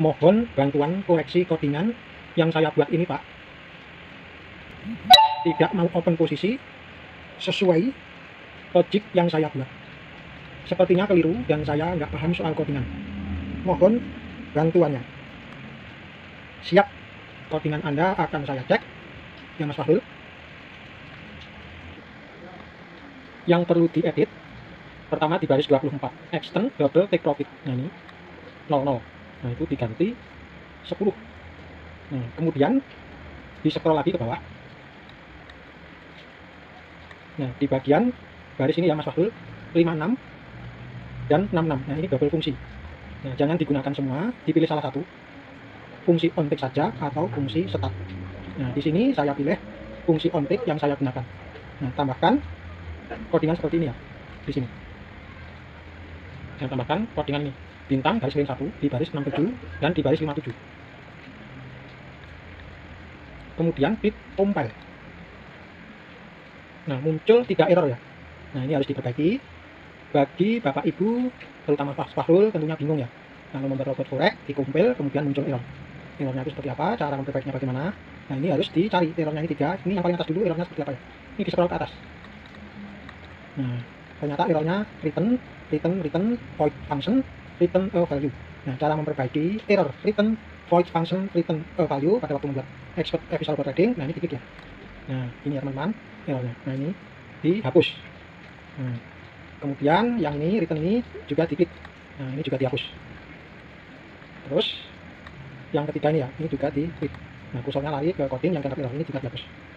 mohon bantuan koreksi codingan yang saya buat ini Pak. Tidak mau open posisi sesuai logic yang saya buat. Sepertinya keliru dan saya nggak paham soal codingan. Mohon bantuannya. Siap. Codingan Anda akan saya cek ya Mas Fahrul yang perlu diedit pertama di baris 24 extend double take profit. Nah ini 00 nah itu diganti 10 nah kemudian di scroll lagi ke bawah. Nah di bagian baris ini ya Mas Fahrul 56 dan 66 nah ini double fungsi. Nah jangan digunakan semua dipilih salah satu. Fungsi on tick saja atau fungsi start. Nah di sini saya pilih fungsi on tick yang saya gunakan. Nah tambahkan codingan seperti ini ya di sini. Saya tambahkan codingan ini bintang garis miring 1 di baris 67 dan di baris 57 kemudian klik compile. Nah muncul tiga error ya. Nah ini harus diperbaiki. Bagi bapak ibu terutama Pak Fahrul tentunya bingung ya. Kalau membuat robot korek di compile kemudian muncul error. Errornya itu seperti apa cara memperbaikinya bagaimana? Nah ini harus dicari errornya ini tiga. Ini yang paling atas dulu errornya seperti apa ya? Ini di scroll ke atas. Nah ternyata errornya return return return void function return a value. Nah, cara memperbaiki error return void function return a value pada waktu membuat expert visual trading. Nah, ini diklik ya. Nah, ini ya teman-teman errornya. Nah, ini dihapus. Nah, kemudian yang ini return ini juga diklik. Nah, ini juga dihapus. Terus yang ketiga ini ya, ini juga diklik. Nah, kursornya lari ke coding yang terdapat error ini juga dihapus.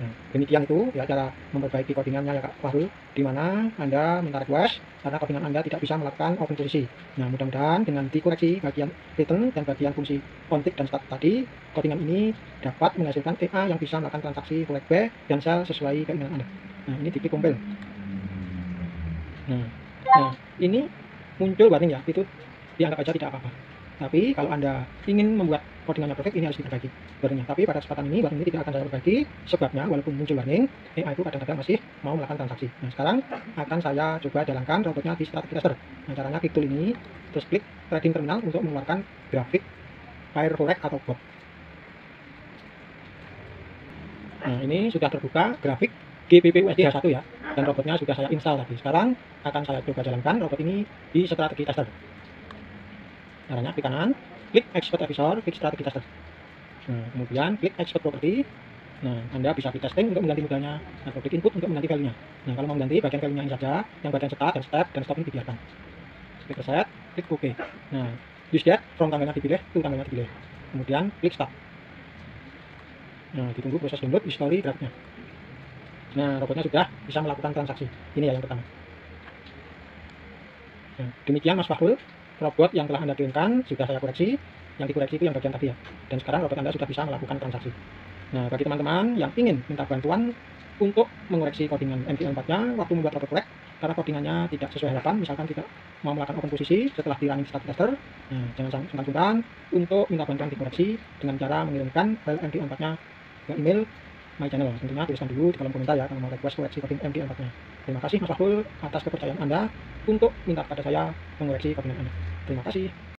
Nah, demikian itu ya cara memperbaiki codingannya ya Kak Fahru di mana Anda minta request karena codingan Anda tidak bisa melakukan open posisi. Nah, mudah-mudahan dengan dikoreksi bagian return dan bagian fungsi kontik dan start tadi, codingan ini dapat menghasilkan EA yang bisa melakukan transaksi flag B dan sell sesuai keinginan Anda. Nah, ini titik kumpul. Nah, nah, ini muncul warning ya, itu dianggap aja tidak apa-apa. Tapi kalau Anda ingin membuat codingannya perfect, ini harus diperbaiki warningnya. Tapi pada kesempatan ini, warning ini tidak akan saya perbaiki. Sebabnya, walaupun muncul warning, AI itu kadang-kadang masih mau melakukan transaksi. Nah, sekarang akan saya coba jalankan robotnya di strategi tester. Nah, caranya klik tool ini, terus klik trading terminal untuk mengeluarkan grafik fire forex atau bot. Nah, ini sudah terbuka grafik GBP USD H1 ya. Dan robotnya sudah saya install tadi. Sekarang akan saya coba jalankan robot ini di strategi tester caranya klik kanan klik export episode klik strategi tester nah, kemudian klik export property. Nah anda bisa klik testing untuk mengganti modalnya. Atau klik input untuk mengganti value nya nah kalau mau mengganti bagian value nya ini saja yang bagian start dan step dan stop ini dibiarkan. Klik reset klik ok. Nah use that from tanggalnya dipilih itu tanggalnya dipilih. Kemudian klik start. Nah ditunggu proses download history grafiknya nah robotnya sudah bisa melakukan transaksi. Ini ya yang pertama. Nah, demikian Mas Fahrul robot yang telah Anda kirimkan sudah saya koreksi. Yang dikoreksi itu yang bagian tadi ya. Dan sekarang robot Anda sudah bisa melakukan transaksi. Nah, bagi teman-teman yang ingin minta bantuan untuk mengoreksi codingan MT4-nya waktu membuat robot korek, karena codingannya tidak sesuai harapan, misalkan tidak mau melakukan open posisi setelah di running static tester, nah, jangan sungkan-sungkan untuk minta bantuan dikoreksi dengan cara mengirimkan file MT4-nya ke email my channel. Tentunya tuliskan dulu di kolom komentar ya kalau mau request koreksi coding MT4-nya. Terima kasih Mas Fahrul atas kepercayaan Anda untuk minta kepada saya mengoreksi codingan Anda. Terima kasih.